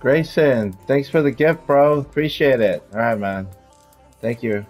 Grayson, thanks for the gift, bro. Appreciate it. All right, man. Thank you.